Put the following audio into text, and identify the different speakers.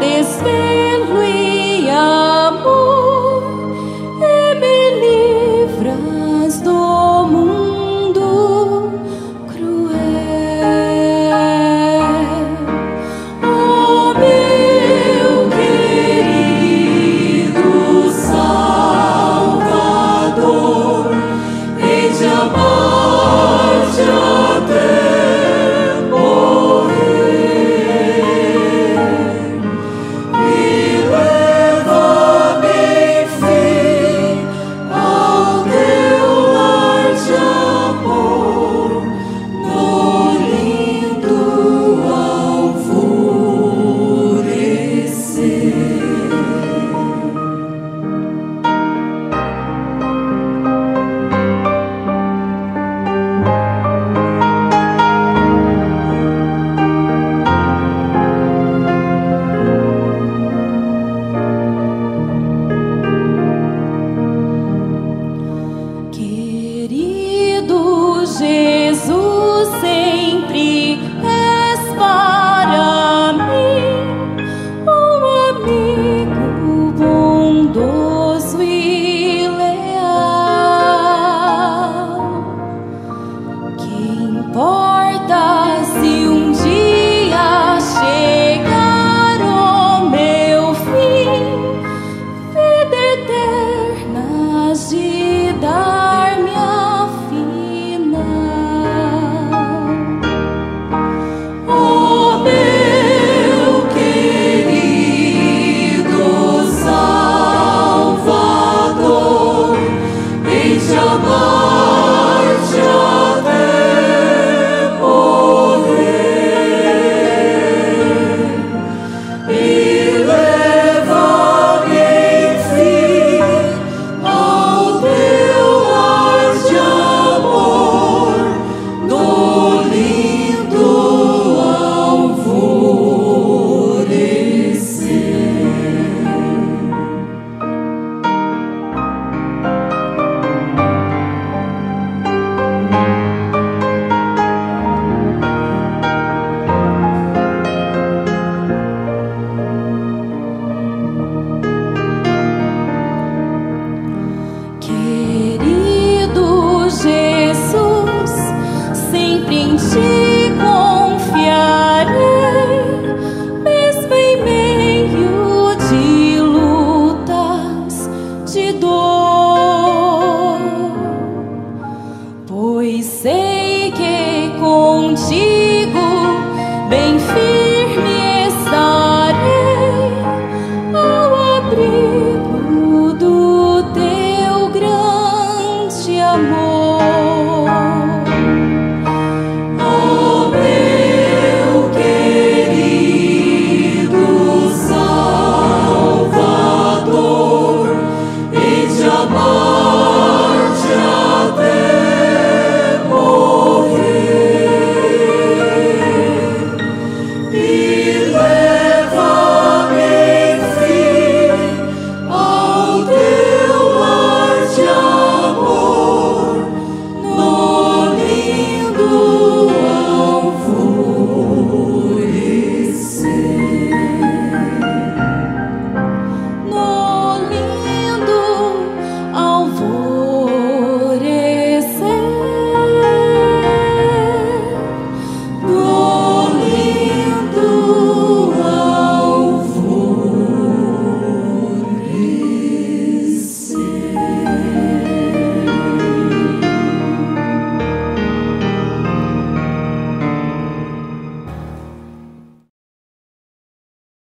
Speaker 1: this 我